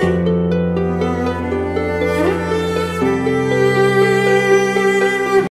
vai.